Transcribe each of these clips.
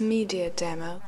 Media Demo.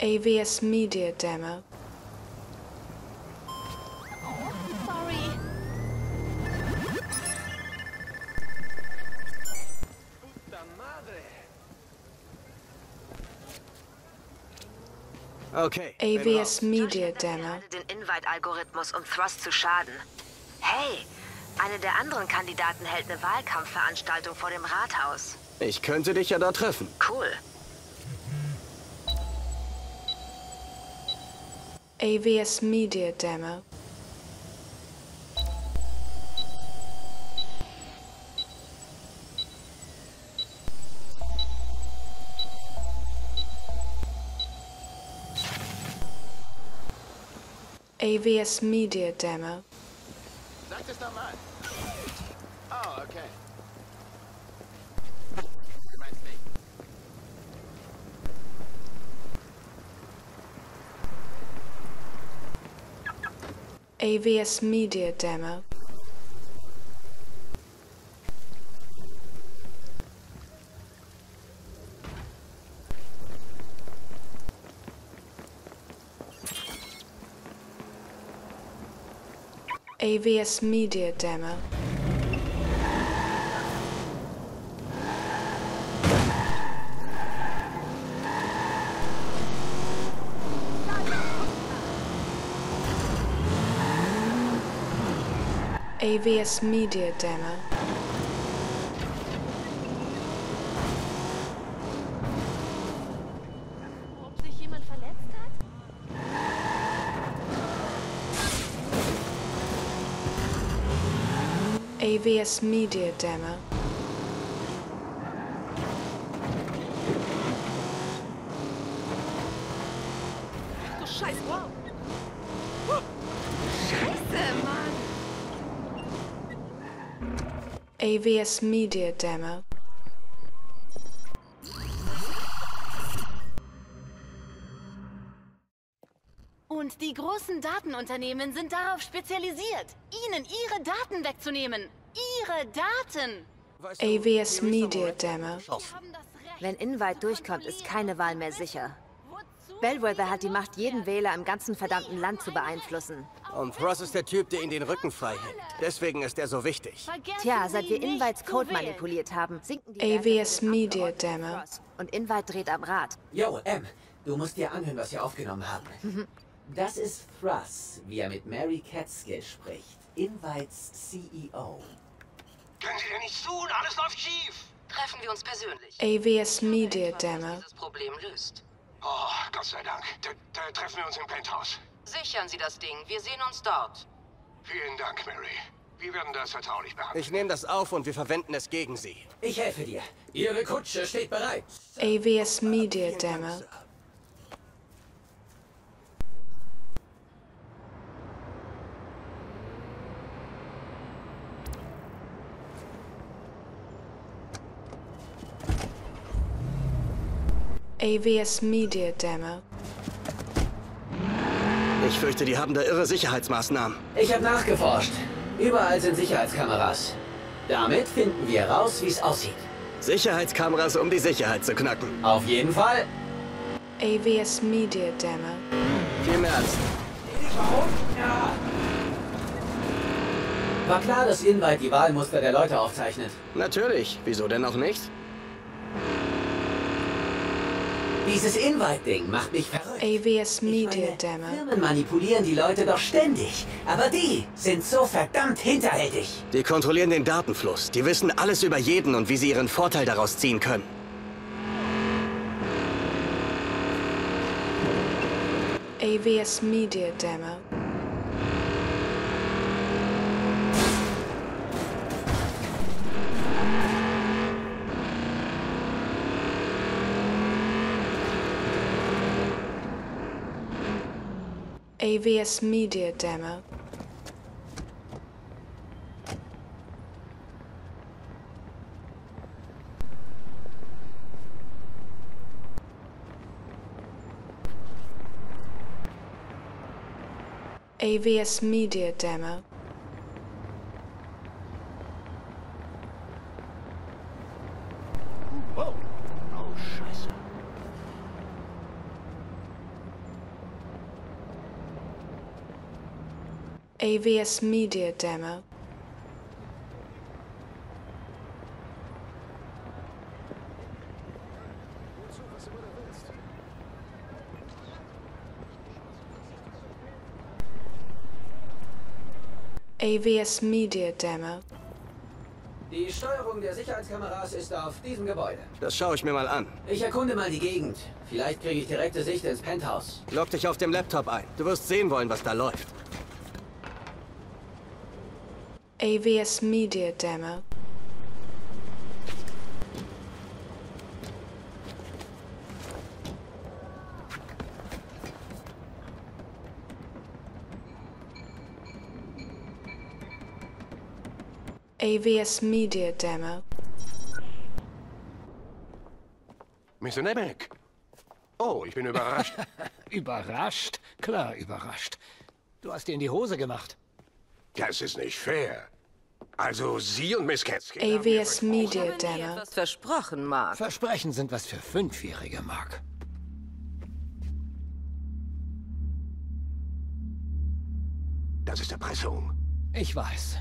AVS Media Demo. Okay. AVS Media Demo. den Invite-Algorithmus, um Thrust zu schaden. Hey, eine der anderen Kandidaten hält eine Wahlkampfveranstaltung vor dem Rathaus. Ich könnte dich ja da treffen. Cool. AVS Media Demo. AVS Media Demo. Oh, okay. AVS Media Demo. AVS Media Demo. AVS Media Demo. AVS Media Demo. Du Scheiß. Wow. Scheiße, Mann. AVS Media Demo. Und die großen Datenunternehmen sind darauf spezialisiert, Ihnen Ihre Daten wegzunehmen. Ihre Daten. Ist Media Demo. Recht. Wenn Invite durchkommt, ist keine Wahl mehr sicher. Bellwether hat die Macht, jeden Wähler im ganzen verdammten Land zu beeinflussen. Und Thruss ist der Typ, der ihn den Rücken frei hält. Deswegen ist er so wichtig. Tja, seit wir Invites Code manipuliert haben, sinken die den Media Demo. Und Invite dreht am Rad. Yo, M, du musst dir anhören, was wir aufgenommen haben. Das ist Thruss, wie er mit Mary Catskill spricht. Invites CEO. Können Sie denn nichts tun? Alles läuft schief. Treffen wir uns persönlich. AVS Media Demo. Dieses Problem löst. Oh, Gott sei Dank. Da, da treffen wir uns im Penthouse. Sichern Sie das Ding. Wir sehen uns dort. Vielen Dank, Mary. Wir werden das vertraulich behandeln. Ich nehme das auf und wir verwenden es gegen sie. Ich helfe dir. Ihre Kutsche steht bereit. AVS Media Demo. AVS Media Demo. Ich fürchte, die haben da irre Sicherheitsmaßnahmen. Ich habe nachgeforscht. Überall sind Sicherheitskameras. Damit finden wir raus, wie es aussieht. Sicherheitskameras, um die Sicherheit zu knacken. Auf jeden Fall. AVS Media Demo. Viel mehr als... War klar, dass Invite die Wahlmuster der Leute aufzeichnet. Natürlich. Wieso denn auch nicht? Dieses Invite-Ding macht mich verrückt. AVS Media Demo. Firmen manipulieren die Leute doch ständig. Aber die sind so verdammt hinterhältig. Die kontrollieren den Datenfluss. Die wissen alles über jeden und wie sie ihren Vorteil daraus ziehen können. AVS Media Demo. AVS Media demo. AVS Media demo. AVS Media Demo. AVS Media Demo. Die Steuerung der Sicherheitskameras ist auf diesem Gebäude. Das schaue ich mir mal an. Ich erkunde mal die Gegend. Vielleicht kriege ich direkte Sicht ins Penthouse. Log dich auf dem Laptop ein. Du wirst sehen wollen, was da läuft. AVS Media Demo. AVS Media Demo. Mr. Nemec. Oh, ich bin überrascht. Überrascht? Klar, überrascht. Du hast dir in die Hose gemacht. Das ist nicht fair. Also, Sie und Miss AVS versprochen- Media Demo. etwas versprochen, Mark. Versprechen sind was für Fünfjährige, Mark. Das ist Erpressung. Ich weiß.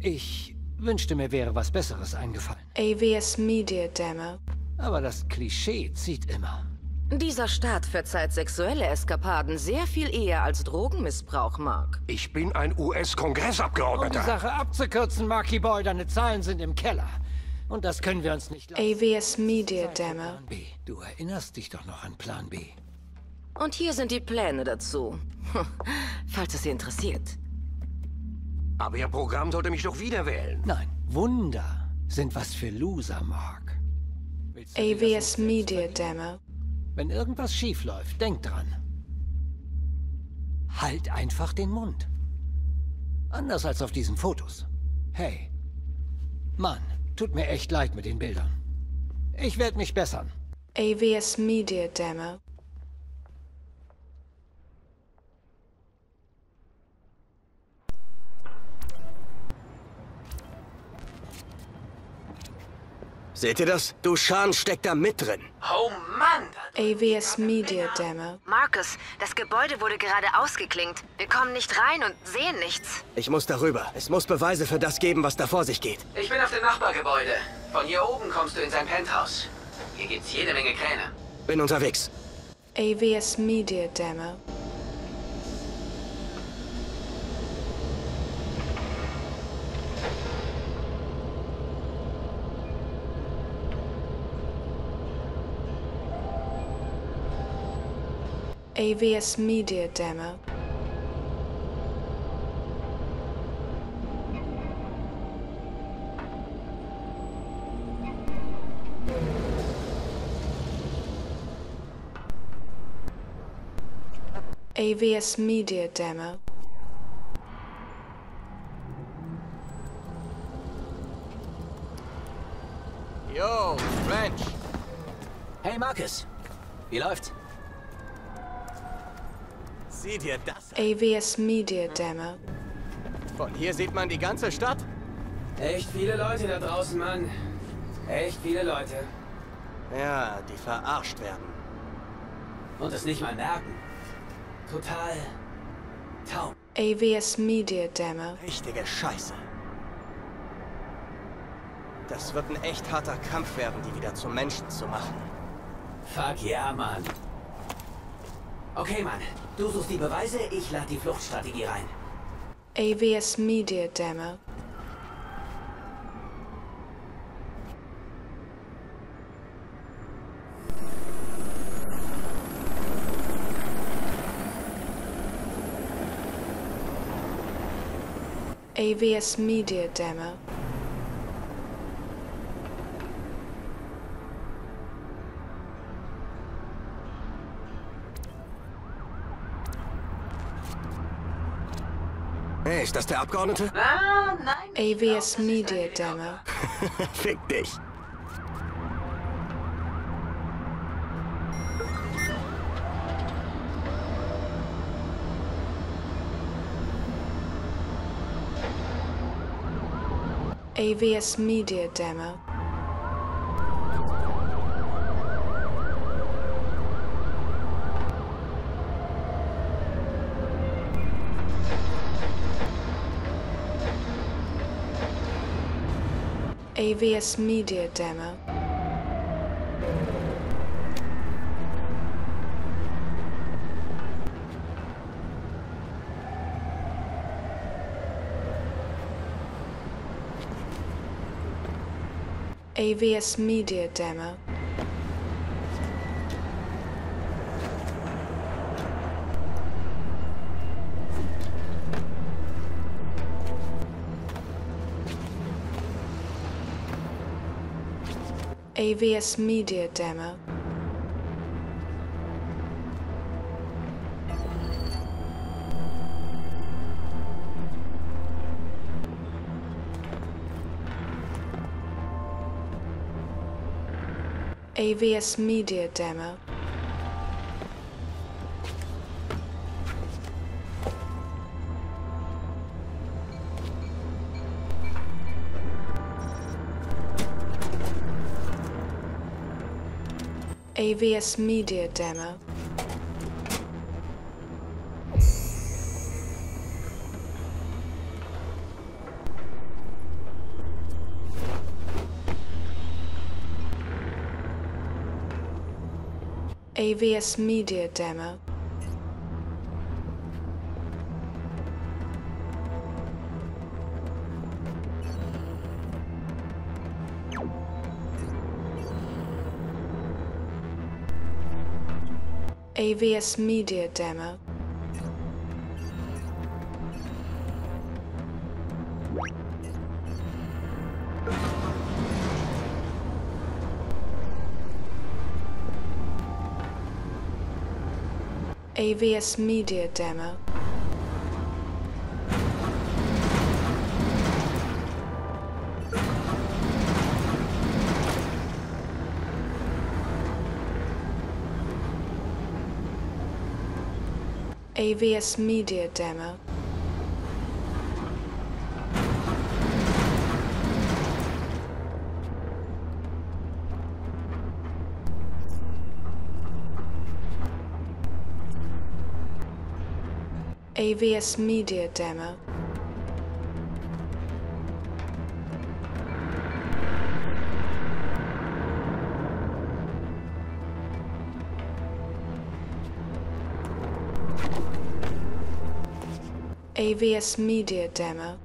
Ich wünschte, mir wäre was Besseres eingefallen. AVS Media Demo. Aber das Klischee zieht immer. Dieser Staat verzeiht sexuelle Eskapaden sehr viel eher als Drogenmissbrauch, Mark. Ich bin ein Um die US-Kongressabgeordneter. Sache abzukürzen, Marky Boy, deine Zahlen sind im Keller. Und das können wir uns nicht leisten. AVS Media Demo. Plan B. Du erinnerst dich doch noch an Plan B. Und hier sind die Pläne dazu. Falls es Sie interessiert. Aber Ihr Programm sollte mich doch wieder wählen. Nein, Wunder sind was für Loser, Mark. Selbst Media? Demo. Wenn irgendwas schief läuft, denk dran. Halt einfach den Mund. Anders als auf diesen Fotos. Hey. Mann, tut mir echt leid mit den Bildern. Ich werde mich bessern. AVS Media Demo. Seht ihr das? Duchan steckt da mit drin. Oh Mann! AVS Media Demo. Marcus, das Gebäude wurde gerade ausgeklingt. Wir kommen nicht rein und sehen nichts. Ich muss darüber. Es muss Beweise für das geben, was da vor sich geht. Ich bin auf dem Nachbargebäude. Von hier oben kommst du in sein Penthouse. Hier gibt's jede Menge Kräne. Bin unterwegs. AVS Media Demo. AVS Media Demo. AVS Media Demo. Yo, Ranch. Hey Marcus, wie läuft's? Sieh dir das an. AVS Media Demo. Von hier sieht man die ganze Stadt. Echt viele Leute da draußen, Mann. Echt viele Leute. Ja, die verarscht werden. Und es nicht mal merken. Total taub. AVS Media Demo. Richtige Scheiße. Das wird ein echt harter Kampf werden, die wieder zu Menschen zu machen. Fuck ja, Mann. Okay, Mann. Du suchst die Beweise, ich lade die Fluchtstrategie rein. AVS Media Demo. AVS Media Demo. Hey, ist das der Abgeordnete? Ah, nein. AWS Media Demo. Fick dich. AVS Media Demo. AVS Media Demo. AVS Media Demo. AVS Media Demo. AVS Media Demo. AVS Media Demo. AVS Media Demo. AVS Media Demo. AVS Media Demo. AVS Media Demo. AVS Media Demo. AVS Media Demo.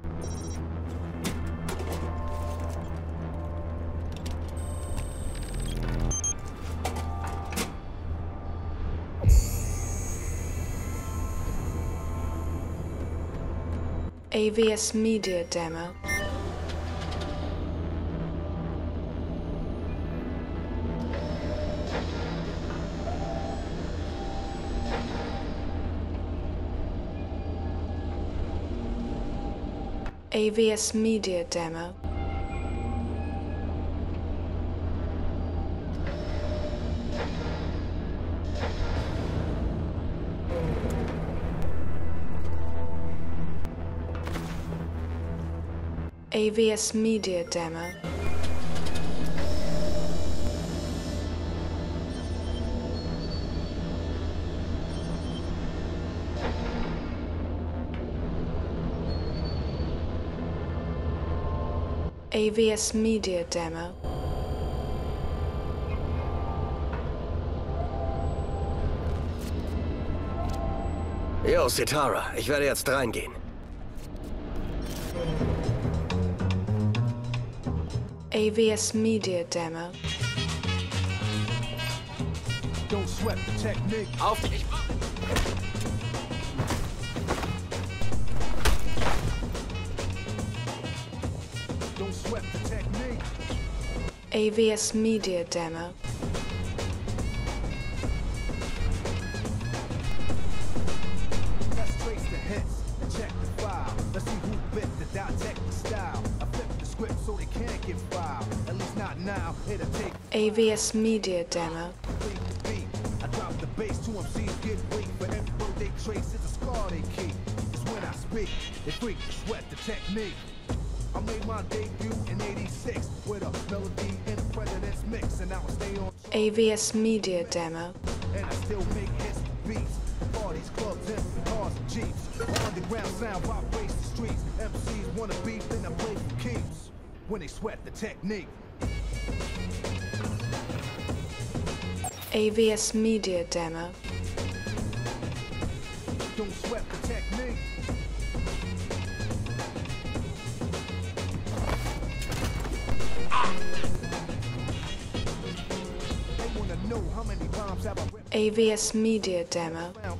AVS Media Demo. AVS Media Demo. AVS Media Demo. AVS Media Demo. Yo, Sitara, ich werde jetzt reingehen. AVS Media Demo. Don't sweat the technique. Auf dich! AVS Media Demo. Let's trace the hits and check the file. Let's see who bit the dissect style. I flip the script so they can't get filed. At least not now. It'll take AVS Media Demo. to. I drop the bass, MCs get weak. For every word they trace is a scar they keep. It's when I speak, they freak, sweat the technique. I made my debut in 86 with a melody and a president's mix, and now I stay on AVS Media Demo. and I still make hits beats. Parties, clubs, and cars and jeeps. Underground sound vibrates the streets. MCs wanna beef, then I play for keeps. When they sweat the technique. AVS Media Demo. Don't sweat the technique. AVS Media Demo. the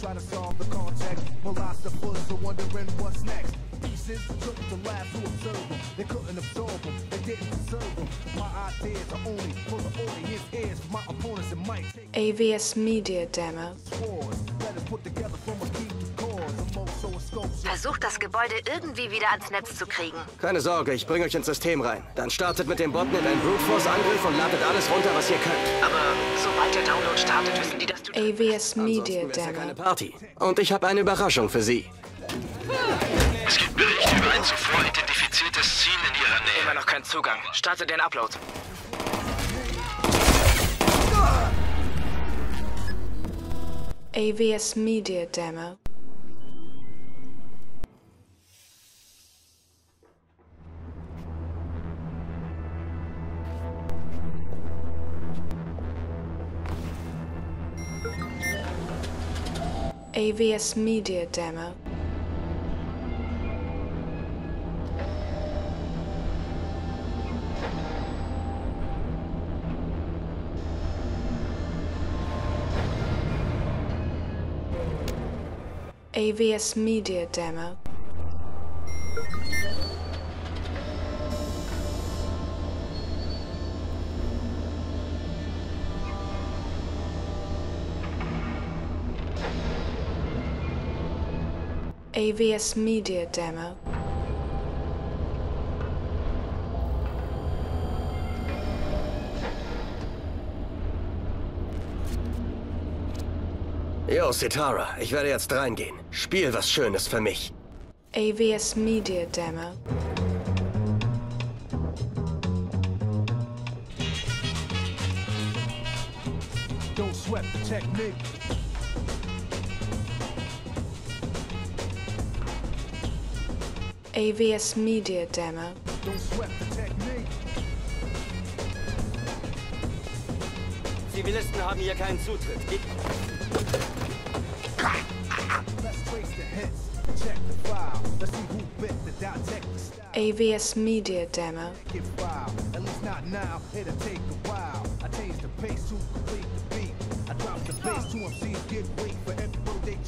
try to solve the context. Philosophers are wondering what's next. Pieces took to laugh to observe them. They couldn't absorb them. They didn't deserve them. My ideas are only for the audience ears. My opponents, might AVS Media Demo. Let put together from a key Versucht das Gebäude irgendwie wieder ans Netz zu kriegen. Keine Sorge, ich bringe euch ins System rein. Dann startet mit dem Botnet ein Brute Force Angriff und ladet alles runter, was ihr könnt. Aber sobald der Download startet, wissen die, dass du... AVS Media wär's ja Demo. keine Party. Und ich habe eine Überraschung für Sie. Es gibt Berichte über ein zuvor identifiziertes Ziel in ihrer Nähe. Immer noch kein Zugang. Starte den Upload. AVS Media Demo. AVS Media Demo. AVS Media Demo. AVS Media Demo. Jo, Sitara, ich werde jetzt reingehen. Spiel was Schönes für mich. AVS Media Demo. Don't sweat the technique. AVS Media Demo. Don't sweat the technique. Zivilisten haben hier keinen Zutritt. Ge Let's trace the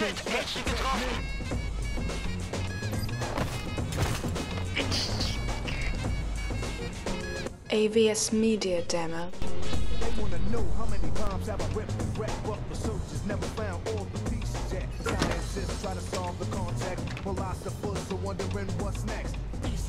Shit, Action getroffen! AVS Media Demo. They wanna know how many bombs have I ripped and wrecked, but never found all the pieces yet. Scientists try to solve the are wondering what's next.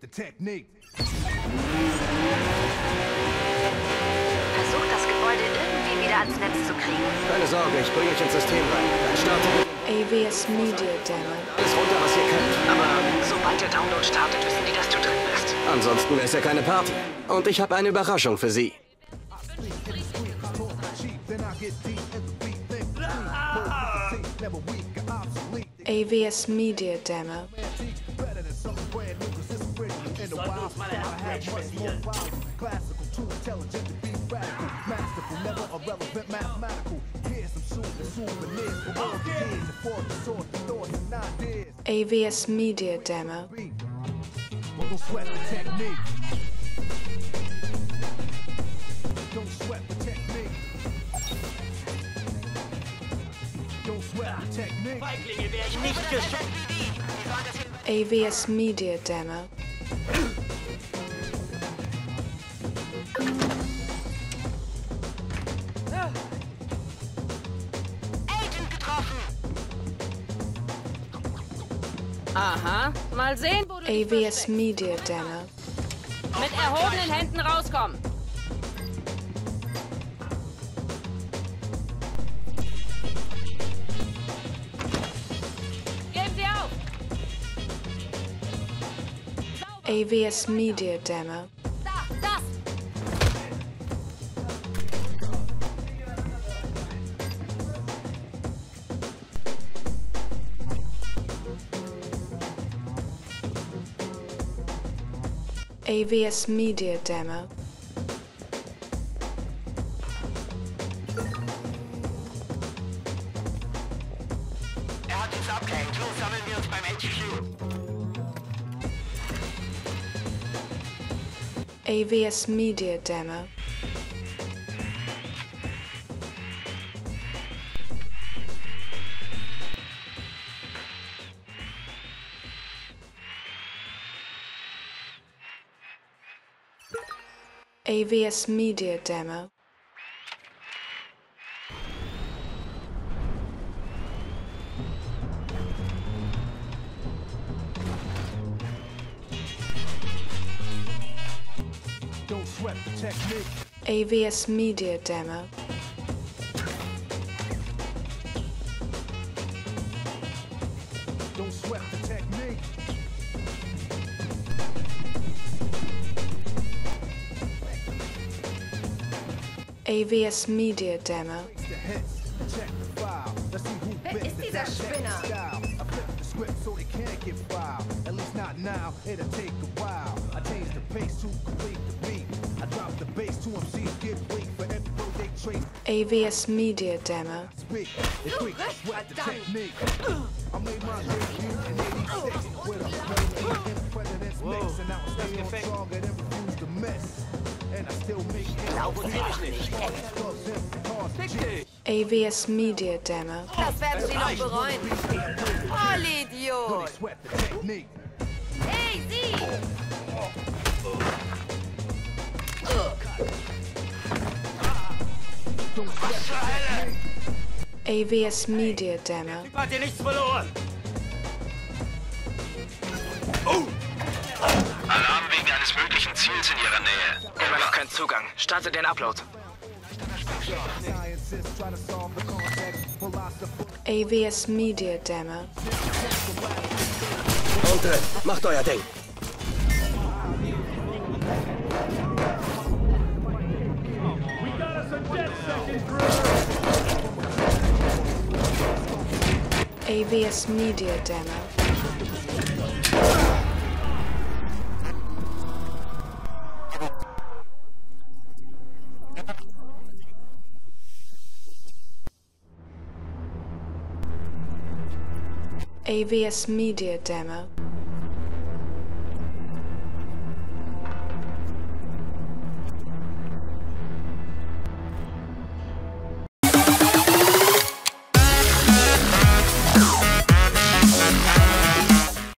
peep the technique. Versucht das Gebäude irgendwie wieder ans Netz zu kriegen. Keine Sorge, ich bringe euch ins System rein. Dann startet mit AVS Media Demo. alles runter, was ihr könnt. Aber sobald der Download startet, wissen die, dass du drin bist. Ansonsten wäre es ja keine Party. Und ich habe eine Überraschung für Sie. Speak in the And the sollten uns mal ein Upgrade spendieren. Classical, too intelligent to be radical. Masterful, never irrelevant, mathematical. Here's some super souvenirs for all the kids. The forward, the sword, the thoughts and ideas. AVS Media Demo. Don't sweat the technique. Don't sweat the technique. Don't sweat the technique. Feiglinge wäre nicht geschockt. AVS Media Demo. Aha, mal sehen, wo du AVS Media Demo. mit erhobenen Händen rauskommen. AVS Media Demo. AVS Media Demo. AVS Media Demo. AVS Media Demo. Technique. AVS Media Demo. Don't sweat the technique. AVS Media Demo. The hits. Check the file. Let's see who Wer bits ist dieser Spinner? style. I flip the script so they can't get filed. At least not now. It'll take a while. I change the pace to complete AVS Media Demo. Speak. They quick to sweat the technique. I made my debut in 86 with a play in the president's mix. And I was stay on target and refuse to miss. And I still make hits. Provozier mich nicht. Clubs and cars and Fick dich! AVS Media Demo. Das werden Sie noch bereuen. Vollidiot! Hey, Sie! The technique. AVS Media Demo. Typ hat dir nichts verloren. Alarm wegen eines möglichen Ziels in Ihrer Nähe. Immer noch kein Zugang. Starte den Upload. AVS Media Demo. Und drin. Macht euer Ding. AVS Media Demo. AVS Media Demo.